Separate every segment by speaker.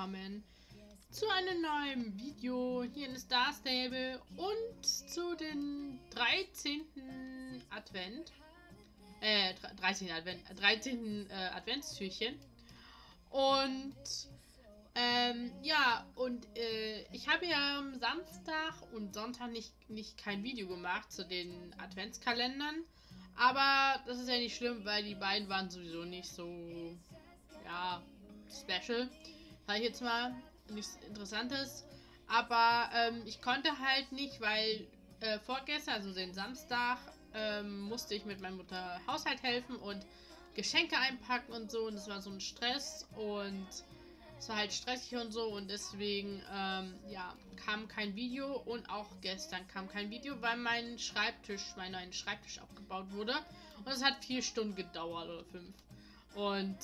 Speaker 1: willkommen zu einem neuen Video hier in Star Stable und zu den 13. Advent. Äh, 13. Advent, 13. Äh, Adventstürchen. Und ähm, ja, und äh, ich habe ja am Samstag und Sonntag nicht, nicht kein Video gemacht zu den Adventskalendern. Aber das ist ja nicht schlimm, weil die beiden waren sowieso nicht so, ja, special. Sag ich jetzt mal, nichts Interessantes. Aber ähm, ich konnte halt nicht, weil äh, vorgestern, also den Samstag, ähm, musste ich mit meiner Mutter Haushalt helfen und Geschenke einpacken und so. Und es war so ein Stress und es war halt stressig und so. Und deswegen, ähm, ja, kam kein Video. Und auch gestern kam kein Video, weil mein Schreibtisch, mein neuer Schreibtisch abgebaut wurde. Und es hat vier Stunden gedauert oder fünf. Und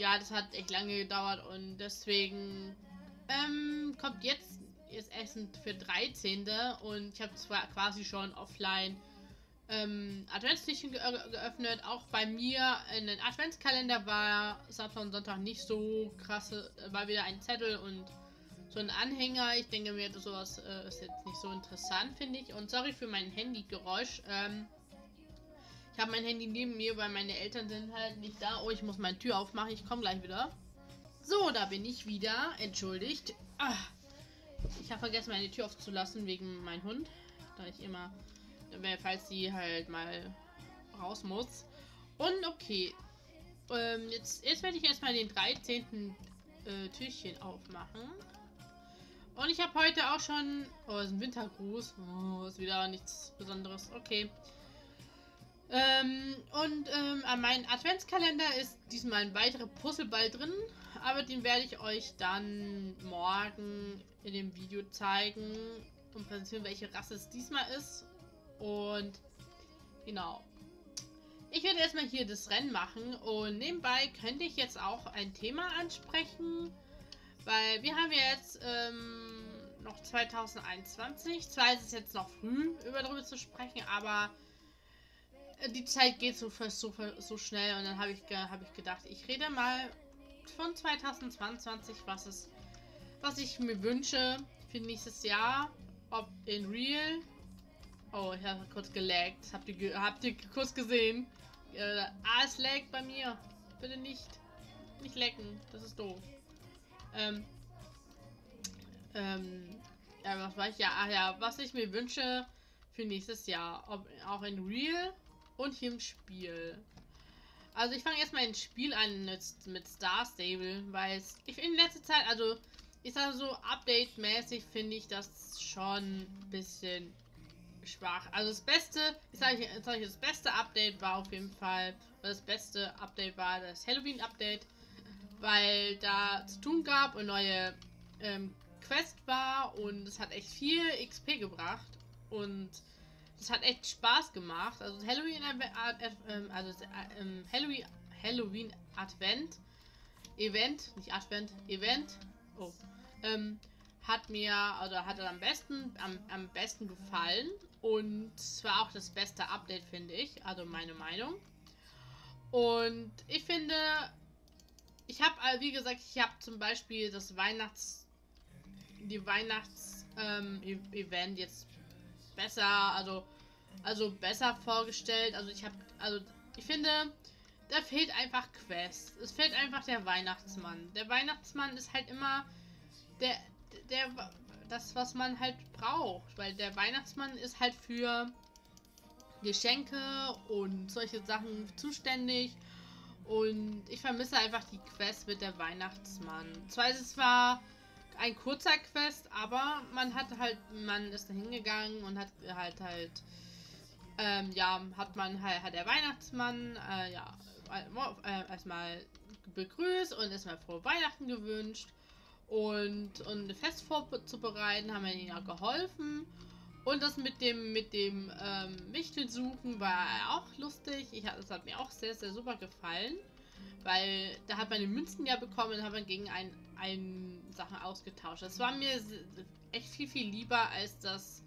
Speaker 1: ja, das hat echt lange gedauert. Und deswegen ähm, kommt jetzt das Essen für 13. Und ich habe zwar quasi schon offline ähm, Adventstürchen ge geöffnet. Auch bei mir in den Adventskalender war Samstag und Sonntag nicht so krasse, äh, war wieder ein Zettel und so ein Anhänger. Ich denke mir, sowas äh, ist jetzt nicht so interessant, finde ich. Und sorry für mein Handygeräusch. Ähm, habe mein Handy neben mir, weil meine Eltern sind halt nicht da. Oh, ich muss meine Tür aufmachen. Ich komme gleich wieder. So, da bin ich wieder. Entschuldigt. Ah, ich habe vergessen, meine Tür aufzulassen wegen meinem Hund. Da ich immer falls sie halt mal raus muss. Und okay. Ähm, jetzt, jetzt werde ich erstmal den 13. Äh, Türchen aufmachen. Und ich habe heute auch schon... Oh, ist ein Wintergruß. Oh, ist wieder nichts Besonderes. Okay. Ähm, und ähm, an meinem Adventskalender ist diesmal ein weiterer Puzzleball drin. Aber den werde ich euch dann morgen in dem Video zeigen und präsentieren, welche Rasse es diesmal ist. Und genau. Ich werde erstmal hier das Rennen machen und nebenbei könnte ich jetzt auch ein Thema ansprechen, weil wir haben jetzt ähm, noch 2021. Zwar ist es jetzt noch früh, über darüber zu sprechen, aber die Zeit geht so, so, so schnell und dann habe ich, hab ich gedacht, ich rede mal von 2022, was, es, was ich mir wünsche für nächstes Jahr, ob in Real Oh, ich habe kurz gelaggt. Habt ihr, habt ihr kurz gesehen? Äh, ah, es laggt bei mir. Bitte nicht. Nicht lecken. Das ist doof. Ähm. Ähm. Ja, was war ich? Ja, ach ja, was ich mir wünsche für nächstes Jahr. Ob, auch in Real und hier im Spiel. Also ich fange erstmal ein Spiel an mit, Star Stable, weil ich in letzter Zeit, also ich sage so, update-mäßig finde ich das schon ein bisschen schwach. Also das beste, ich sage sag das beste Update war auf jeden Fall, das beste Update war das Halloween-Update, weil da zu tun gab und neue ähm, Quest war und es hat echt viel XP gebracht und es hat echt Spaß gemacht. Also Halloween, äh, äh, also äh, Halloween, Halloween Advent Event, nicht Advent, Event. Oh. Ähm, hat mir, oder hat am besten, am, am besten gefallen. Und es war auch das beste Update, finde ich. Also meine Meinung. Und ich finde, ich habe, äh, wie gesagt, ich habe zum Beispiel das Weihnachts, die Weihnachts-Event ähm, jetzt besser, also, also besser vorgestellt. Also ich habe, also ich finde, da fehlt einfach Quest. Es fehlt einfach der Weihnachtsmann. Der Weihnachtsmann ist halt immer der, der, das, was man halt braucht. Weil der Weihnachtsmann ist halt für Geschenke und solche Sachen zuständig. Und ich vermisse einfach die Quest mit der Weihnachtsmann. Zwar ist es zwar ein kurzer Quest, aber man hat halt, man ist da hingegangen und hat halt halt, ähm, ja, hat man halt, hat der Weihnachtsmann, äh, ja, äh, erstmal begrüßt und erstmal frohe Weihnachten gewünscht. Und, und eine Fest vorzubereiten, haben wir ihnen ja geholfen. Und das mit dem mit dem ähm, Wichtelsuchen war auch lustig. Ich, das hat mir auch sehr, sehr super gefallen. Weil da hat man die Münzen ja bekommen und hat man gegen ein, ein Sachen ausgetauscht. Das war mir echt viel, viel lieber als das,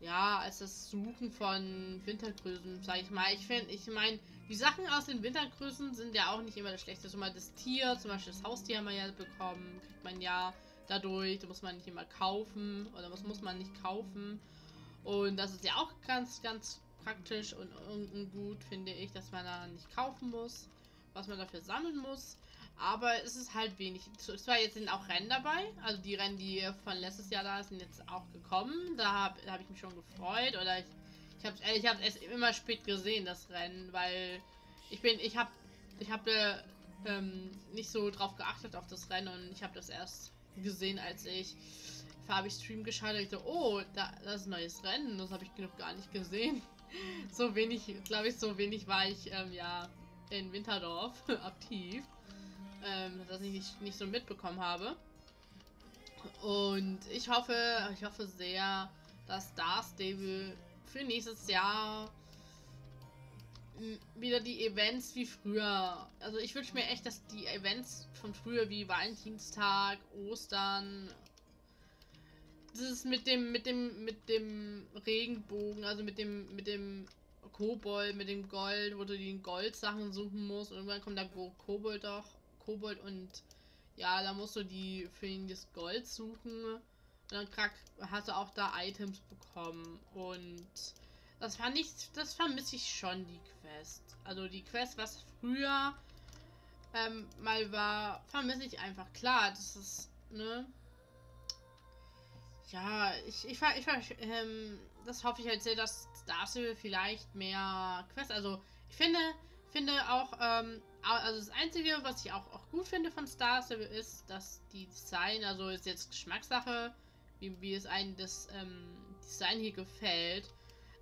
Speaker 1: ja, als das Suchen von Wintergrößen, sag ich mal. Ich finde, ich meine, die Sachen aus den Wintergrößen sind ja auch nicht immer das Schlechteste. Beispiel das Tier, zum Beispiel das Haustier haben wir ja bekommen, kriegt man ja dadurch. Da muss man nicht immer kaufen oder was muss man nicht kaufen. Und das ist ja auch ganz, ganz praktisch und, und, und gut, finde ich, dass man da nicht kaufen muss, was man dafür sammeln muss. Aber es ist halt wenig. Zwar jetzt sind auch Rennen dabei, also die Rennen, die von letztes Jahr da sind, jetzt auch gekommen. Da habe hab ich mich schon gefreut. Oder ich, ich habe ich hab es immer spät gesehen, das Rennen, weil ich bin, ich habe, ich habe ähm, nicht so drauf geachtet auf das Rennen und ich habe das erst gesehen, als ich Fabi Stream geschaltet habe. Oh, da, das ist ein neues Rennen. Das habe ich noch gar nicht gesehen. So wenig, glaube ich, so wenig war ich ähm, ja in Winterdorf aktiv, ähm, dass ich nicht, nicht so mitbekommen habe. Und ich hoffe, ich hoffe sehr, dass Star Stable für nächstes Jahr wieder die Events wie früher. Also ich wünsche mir echt, dass die Events von früher wie Valentinstag, Ostern, das ist mit dem mit dem mit dem Regenbogen, also mit dem mit dem Kobold, mit dem Gold, wo du die Goldsachen suchen musst und irgendwann kommt da Kobold doch, Kobold und ja, da musst du die für ihn das Gold suchen und dann hast du auch da Items bekommen und das fand ich, das vermisse ich schon, die Quest. Also die Quest, was früher ähm, mal war, vermisse ich einfach. Klar, das ist, ne? Ja, ich, ich, ich, ich ähm, das hoffe ich halt sehr, dass Starstable vielleicht mehr Quest, also ich finde, finde auch, ähm, also das Einzige, was ich auch, auch gut finde von Starstable ist, dass die Design, also ist jetzt Geschmackssache, wie, wie es einem das ähm, Design hier gefällt.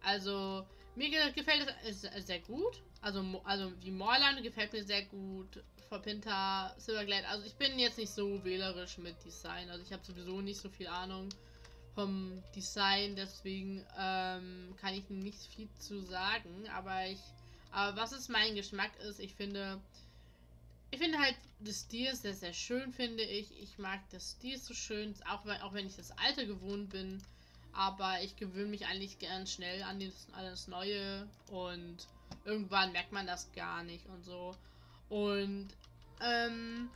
Speaker 1: Also, mir gefällt es sehr gut. Also, also die Moorland gefällt mir sehr gut. Verpinter, Silverglade. Also, ich bin jetzt nicht so wählerisch mit Design. Also, ich habe sowieso nicht so viel Ahnung vom Design. Deswegen ähm, kann ich nicht viel zu sagen. Aber ich. Aber was es mein Geschmack ist, ich finde. Ich finde halt das Stil sehr, sehr schön, finde ich. Ich mag das Stil so schön, auch, auch wenn ich das alte gewohnt bin. Aber ich gewöhne mich eigentlich gern schnell an das, alles Neue und irgendwann merkt man das gar nicht und so. Und ähm,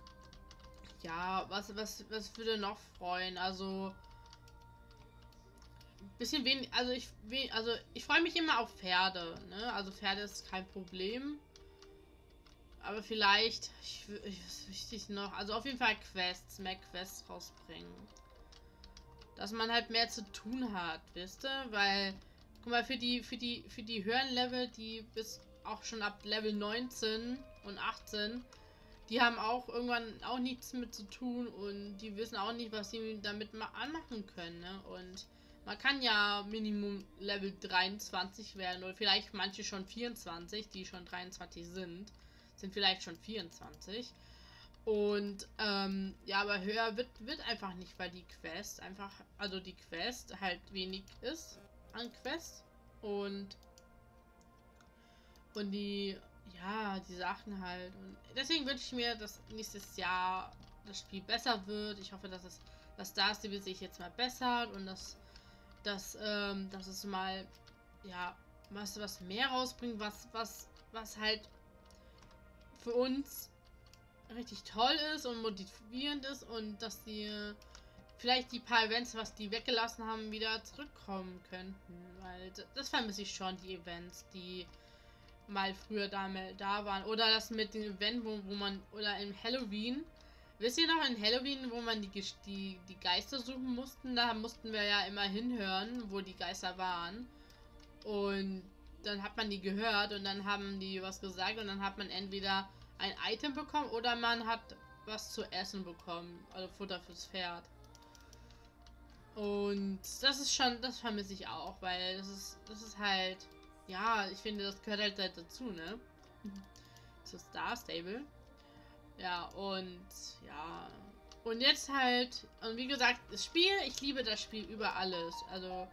Speaker 1: ja, was, was, was würde noch freuen? Also bisschen wenig, also ich also ich freue mich immer auf Pferde, ne? Also Pferde ist kein Problem. Aber vielleicht, ich, ich, was wichtig noch, also auf jeden Fall Quests, mehr Quests rausbringen dass man halt mehr zu tun hat, wisst ihr? Weil, guck mal, für die, für die, für die höheren Level, die bis auch schon ab Level 19 und 18, die haben auch irgendwann auch nichts mit zu tun und die wissen auch nicht, was sie damit mal anmachen können, ne? Und man kann ja Minimum Level 23 werden oder vielleicht manche schon 24, die schon 23 sind, sind vielleicht schon 24. Und ähm, ja, aber höher wird, wird einfach nicht, weil die Quest einfach, also die Quest halt wenig ist an Quest. Und und die, ja, die Sachen halt. Und deswegen wünsche ich mir, dass nächstes Jahr das Spiel besser wird. Ich hoffe, dass es, dass Stable sich jetzt mal bessert und dass, dass, ähm, dass es mal, ja, was, was mehr rausbringt, was, was, was halt für uns richtig toll ist und motivierend ist und dass die vielleicht die paar Events, was die weggelassen haben, wieder zurückkommen könnten. Weil das vermisse ich schon, die Events, die mal früher da, da waren. Oder das mit dem Event, wo, wo man, oder im Halloween. Wisst ihr noch in Halloween, wo man die, die, die Geister suchen mussten? Da mussten wir ja immer hinhören, wo die Geister waren. Und dann hat man die gehört und dann haben die was gesagt und dann hat man entweder ein Item bekommen oder man hat was zu essen bekommen. Also Futter fürs Pferd. Und das ist schon, das vermisse ich auch, weil das ist, das ist halt, ja, ich finde, das gehört halt, halt dazu, ne? Zu Star Stable. Ja, und ja. Und jetzt halt, und wie gesagt, das Spiel, ich liebe das Spiel über alles. Also,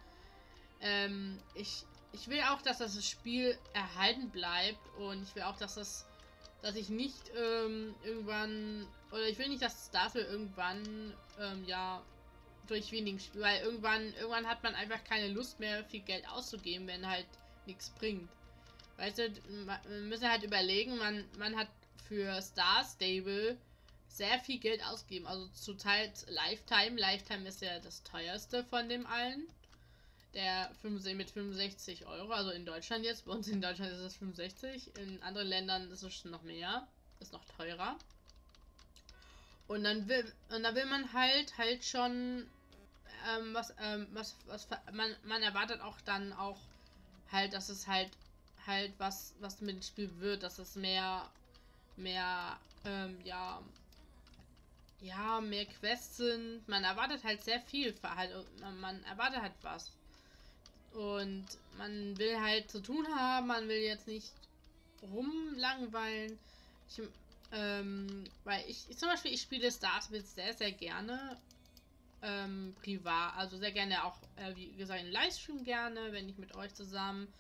Speaker 1: ähm, ich, ich will auch, dass das Spiel erhalten bleibt und ich will auch, dass das dass ich nicht ähm, irgendwann, oder ich will nicht, dass Staffel irgendwann, ähm, ja, durch wenigen Spiel, weil irgendwann, irgendwann hat man einfach keine Lust mehr, viel Geld auszugeben, wenn halt nichts bringt. Weißt du, wir müssen halt überlegen, man, man hat für Star Stable sehr viel Geld ausgeben. Also zurzeit Lifetime. Lifetime ist ja das teuerste von dem allen. Der 5, mit 65 Euro, also in Deutschland jetzt. Bei uns in Deutschland ist es 65. In anderen Ländern ist es noch mehr. Ist noch teurer. Und dann will, und dann will man halt halt schon ähm, was, ähm, was, was man, man erwartet auch dann auch halt, dass es halt halt was, was mit dem Spiel wird, dass es mehr, mehr, ähm, ja, ja, mehr Quests sind. Man erwartet halt sehr viel, halt, man erwartet halt was. Und man will halt zu tun haben, man will jetzt nicht rumlangweilen. Ich, ähm, weil ich, ich, zum Beispiel, ich spiele Star sehr, sehr gerne ähm, privat, also sehr gerne auch, äh, wie gesagt, in Livestream gerne, wenn ich mit euch zusammen,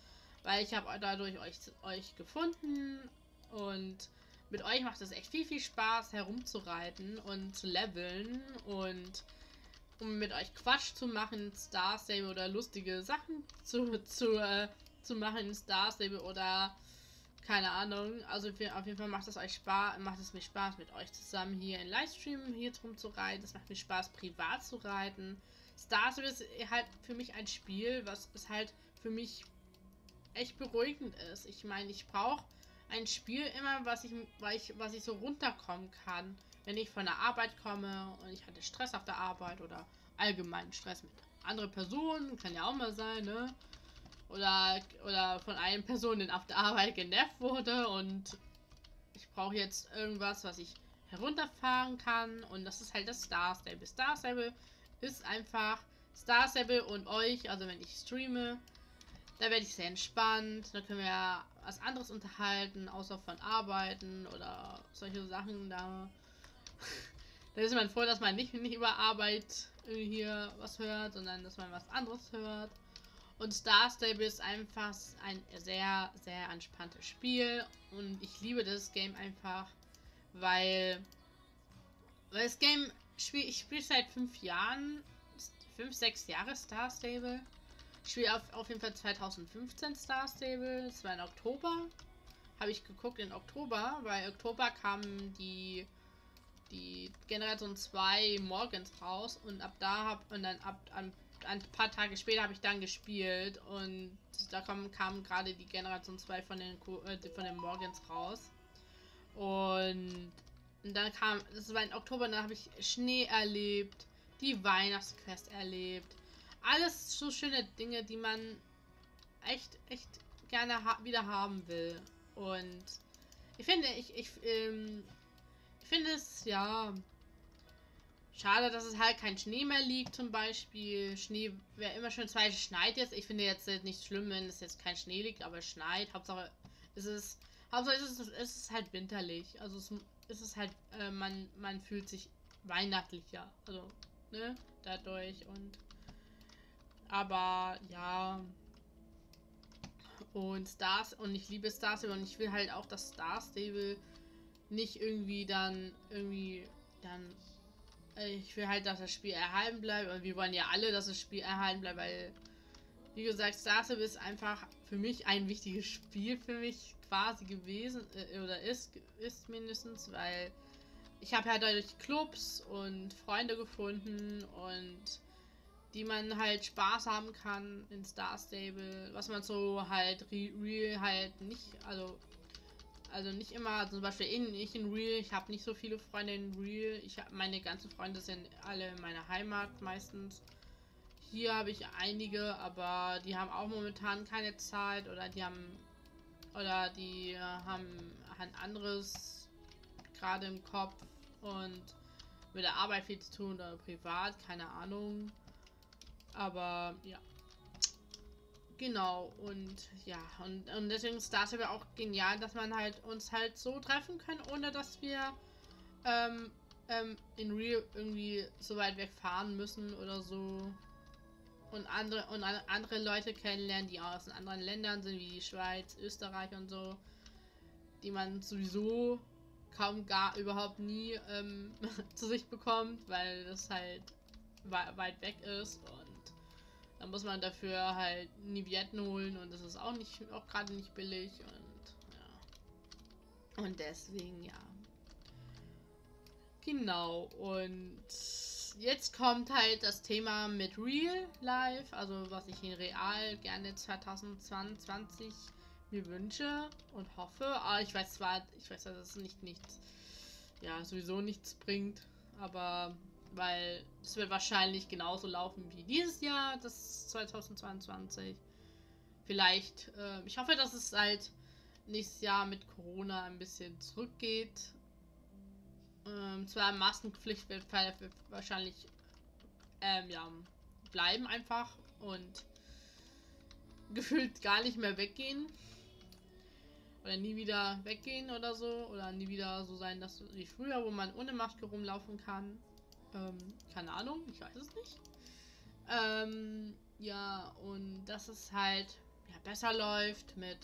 Speaker 1: weil ich habe dadurch euch, euch gefunden und mit euch macht es echt viel, viel Spaß herumzureiten und zu leveln und um mit euch Quatsch zu machen, Star Stable oder lustige Sachen zu, zu, äh, zu machen Star Stable oder keine Ahnung. Also auf jeden Fall macht es euch Spaß, macht es mir Spaß, mit euch zusammen hier in Livestream hier drum zu reiten. Es macht mir Spaß, privat zu reiten. Star Stable ist halt für mich ein Spiel, was es halt für mich echt beruhigend ist. Ich meine, ich brauche ein Spiel immer, was ich, ich, was ich so runterkommen kann, wenn ich von der Arbeit komme und ich hatte Stress auf der Arbeit oder allgemeinen Stress mit anderen Personen, kann ja auch mal sein, ne? oder, oder von einer Person, die auf der Arbeit genervt wurde und ich brauche jetzt irgendwas, was ich herunterfahren kann und das ist halt das Star Stable. Star Stable ist einfach Star Stable und euch, also wenn ich streame, da werde ich sehr entspannt, da können wir was anderes unterhalten, außer von Arbeiten oder solche Sachen, da, da ist man froh, dass man nicht, nicht über Arbeit hier was hört, sondern dass man was anderes hört. Und Star Stable ist einfach ein sehr, sehr entspanntes Spiel. Und ich liebe das Game einfach, weil, weil das Game spiel, ich spiele seit fünf Jahren, fünf, sechs Jahre Star Stable. Ich spiele auf, auf jeden Fall 2015 Star Stable. Das war in Oktober. Habe ich geguckt in Oktober, weil Oktober kamen die die Generation 2 morgens raus und ab da hab und dann ab, ab ein paar Tage später habe ich dann gespielt und da kam, kam gerade die Generation 2 von den, äh, von den Morgens raus. Und, und dann kam, das war in Oktober, dann habe ich Schnee erlebt, die Weihnachtsquest erlebt. Alles so schöne Dinge, die man echt, echt gerne ha wieder haben will. Und ich finde, ich, ich, ähm, ich finde es, ja, Schade, dass es halt kein Schnee mehr liegt, zum Beispiel. Schnee wäre immer schön. Zwar schneit jetzt. Ich finde jetzt nicht schlimm, wenn es jetzt kein Schnee liegt, aber es schneit. Hauptsache ist es. Hauptsache ist es, ist es halt winterlich. Also es ist es halt, äh, man, man fühlt sich weihnachtlicher. Also, ne? Dadurch und. Aber ja. Und Stars und ich liebe Star Stable und ich will halt auch, dass Star Stable nicht irgendwie dann irgendwie dann ich will halt, dass das Spiel erhalten bleibt. Und wir wollen ja alle, dass das Spiel erhalten bleibt, weil, wie gesagt, Star Stable ist einfach für mich ein wichtiges Spiel für mich quasi gewesen. Äh, oder ist, ist mindestens, weil ich habe halt dadurch Clubs und Freunde gefunden und die man halt Spaß haben kann in Star Stable, was man so halt real halt nicht, also also nicht immer, also zum Beispiel in, ich in Real, ich habe nicht so viele Freunde in Real. Ich habe meine ganzen Freunde sind alle in meiner Heimat meistens. Hier habe ich einige, aber die haben auch momentan keine Zeit oder die haben oder die haben ein anderes gerade im Kopf und mit der Arbeit viel zu tun oder privat, keine Ahnung. Aber ja. Genau, und ja, und, und deswegen ist das aber auch genial, dass man halt uns halt so treffen kann, ohne dass wir ähm, ähm, in Real irgendwie so weit wegfahren müssen oder so. Und andere und andere Leute kennenlernen, die aus anderen Ländern sind, wie die Schweiz, Österreich und so, die man sowieso kaum gar überhaupt nie ähm, zu sich bekommt, weil das halt weit weg ist. Und Dann muss man dafür halt Nivietten holen und das ist auch nicht auch gerade nicht billig und ja. Und deswegen ja. Genau, und jetzt kommt halt das Thema mit Real Life, also was ich in Real gerne 2022 mir wünsche und hoffe. Aber ich weiß zwar, ich weiß, dass es nicht nichts, ja, sowieso nichts bringt, aber weil es wird wahrscheinlich genauso laufen wie dieses Jahr, das 2022. Vielleicht, äh, ich hoffe, dass es halt nächstes Jahr mit Corona ein bisschen zurückgeht. Ähm, zwar Maskenpflicht wird wahrscheinlich ähm, ja, bleiben einfach und gefühlt gar nicht mehr weggehen. Oder nie wieder weggehen oder so. Oder nie wieder so sein, dass wie früher, wo man ohne Maske rumlaufen kann. Ähm, keine Ahnung, ich weiß es nicht. Ähm, ja, und dass es halt ja, besser läuft mit.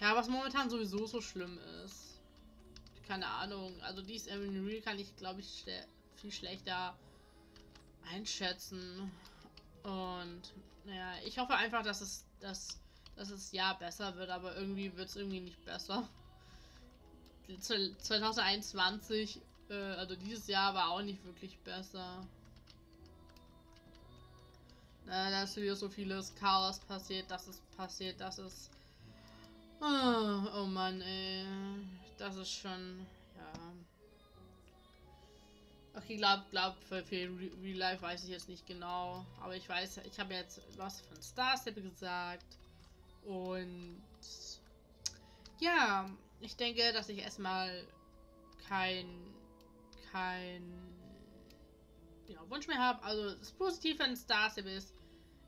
Speaker 1: Ja, was momentan sowieso so schlimm ist. Keine Ahnung. Also dies in Real kann ich, glaube ich, viel schlechter einschätzen. Und naja, ich hoffe einfach, dass es, dass, dass es ja besser wird, aber irgendwie wird es irgendwie nicht besser. 2021 äh, also dieses Jahr war auch nicht wirklich besser. Äh, da ist wieder so vieles Chaos passiert, dass es passiert, dass es... Oh, oh Mann, ey. Das ist schon... Ja. Okay, glaub, glaub, für, für Real Life weiß ich jetzt nicht genau. Aber ich weiß, ich habe jetzt was von Star Step gesagt. Und... Ja, ich denke, dass ich erstmal kein kein ja, Wunsch mehr habe. Also das Positive an Star ist,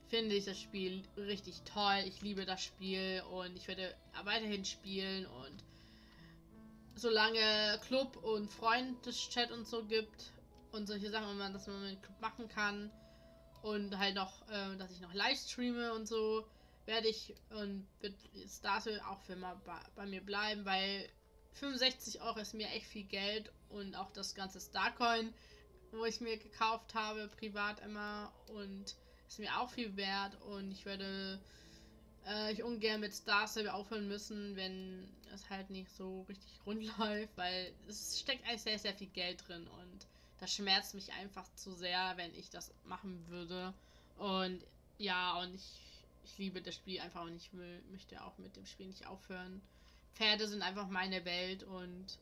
Speaker 1: finde ich das Spiel richtig toll. Ich liebe das Spiel und ich werde weiterhin spielen und solange Club und Freundeschat und so gibt und solche Sachen, wenn man das mit Club machen kann und halt noch, äh, dass ich noch live streame und so, werde ich und wird Star Stable auch für immer bei, bei mir bleiben, weil 65 Euro ist mir echt viel Geld und auch das ganze Starcoin, wo ich mir gekauft habe, privat immer und ist mir auch viel wert und ich werde äh, ich ungern mit Star aufhören müssen, wenn es halt nicht so richtig rund läuft, weil es steckt eigentlich sehr, sehr viel Geld drin und das schmerzt mich einfach zu sehr, wenn ich das machen würde. Und ja, und ich, ich liebe das Spiel einfach und ich will, möchte auch mit dem Spiel nicht aufhören. Pferde sind einfach meine Welt und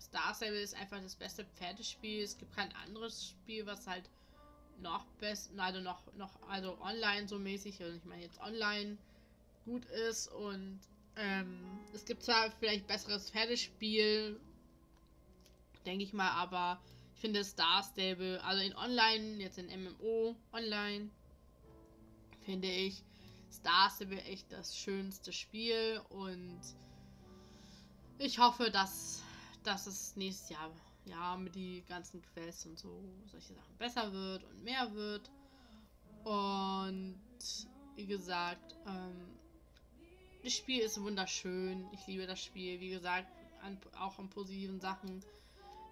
Speaker 1: Star Stable ist einfach das beste Pferdespiel. Es gibt kein anderes Spiel, was halt noch besser, also noch, noch, also online so mäßig, also ich meine jetzt online gut ist und ähm, es gibt zwar vielleicht besseres Pferdespiel, denke ich mal, aber ich finde Star Stable, also in online, jetzt in MMO online, finde ich Star Stable echt das schönste Spiel und ich hoffe, dass, dass es nächstes Jahr ja mit die ganzen Quests und so solche Sachen besser wird und mehr wird. Und wie gesagt, ähm, das Spiel ist wunderschön. Ich liebe das Spiel. Wie gesagt, an, auch an positiven Sachen,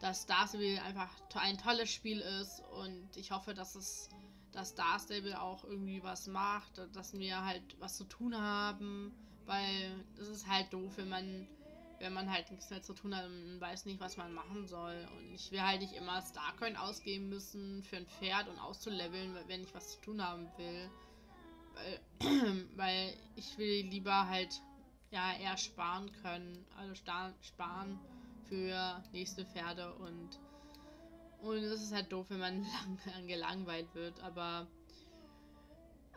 Speaker 1: dass Star Stable einfach ein tolles Spiel ist und ich hoffe, dass es dass Star Stable auch irgendwie was macht, dass wir halt was zu tun haben, weil es ist halt doof, wenn man wenn man halt nichts mehr zu tun hat und weiß nicht, was man machen soll. Und ich will halt nicht immer Starcoin ausgeben müssen für ein Pferd und auszuleveln, wenn ich was zu tun haben will. Weil, weil ich will lieber halt ja eher sparen können. Also sparen für nächste Pferde und und es ist halt doof, wenn man lang gelangweilt wird, aber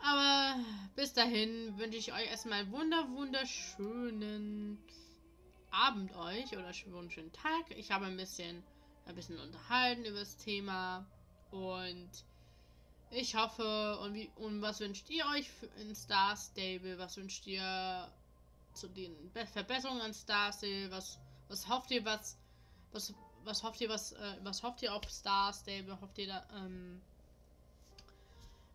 Speaker 1: aber bis dahin wünsche ich euch erstmal wunder wunderschönen Abend euch oder einen schönen Tag. Ich habe ein bisschen, ein bisschen unterhalten über das Thema und ich hoffe, und, wie, und was wünscht ihr euch in Star Stable? Was wünscht ihr zu den Verbesserungen an Star Stable? Was, was hofft ihr, was, was, was hofft ihr, was, äh, was hofft ihr auf Star Stable? Hofft ihr da, ähm,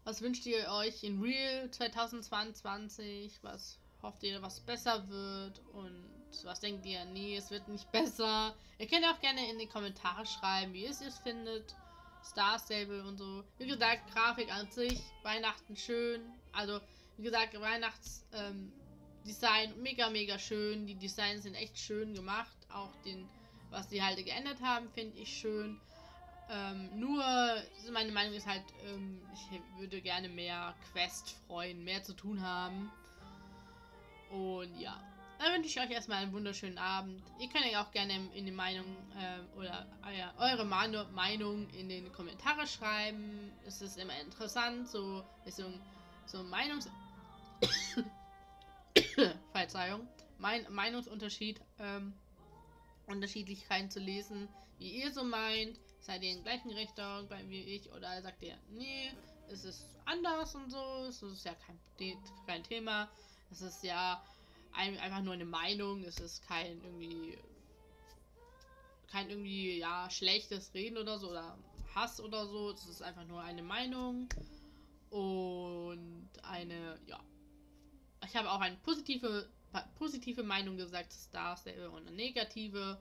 Speaker 1: was wünscht ihr euch in Real 2022? Was hofft ihr, was besser wird? Und was denkt ihr? Nee, es wird nicht besser. Ihr könnt auch gerne in die Kommentare schreiben, wie ihr es findet. Star Stable und so. Wie gesagt, Grafik an sich, Weihnachten schön. Also, wie gesagt, Weihnachtsdesign ähm, mega, mega schön. Die Designs sind echt schön gemacht. Auch den, was sie halt geändert haben, finde ich schön. Ähm, nur, meine Meinung ist halt, ähm, ich würde gerne mehr Quest freuen, mehr zu tun haben. Und ja, dann wünsche ich euch erstmal einen wunderschönen Abend. Ihr könnt ja auch gerne in die Meinung äh, oder äh, eure Meinung in den Kommentare schreiben. Es ist immer interessant, so so, so Meinungs Verzeihung, mein Meinungsunterschied ähm, Unterschiedlichkeiten zu lesen, wie ihr so meint. Seid ihr in gleichen Richtung wie ich oder sagt ihr, nee, es ist anders und so, es ist ja kein, kein Thema. Es ist ja ein, einfach nur eine Meinung, es ist kein irgendwie kein irgendwie ja schlechtes Reden oder so oder Hass oder so, es ist einfach nur eine Meinung und eine ja ich habe auch eine positive positive Meinung gesagt zu Star Stable und eine negative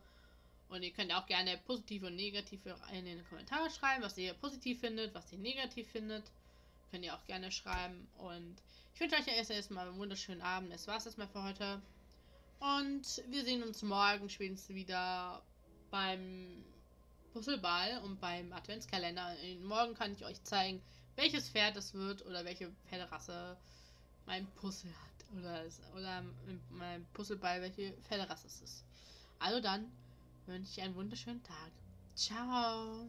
Speaker 1: und ihr könnt auch gerne positive und negative in den Kommentare schreiben, was ihr positiv findet, was ihr negativ findet. Könnt ihr auch gerne schreiben. Und ich wünsche euch erst erstmal einen wunderschönen Abend. Das war's erstmal für heute. Und wir sehen uns morgen spätestens wieder beim Puzzleball und beim Adventskalender. Morgen kann ich euch zeigen, welches Pferd es wird oder welche Pferderasse mein Puzzle hat. Oder, oder mein Puzzleball, welche Pferderasse es ist. Also dann wünsche ich einen wunderschönen Tag. Ciao.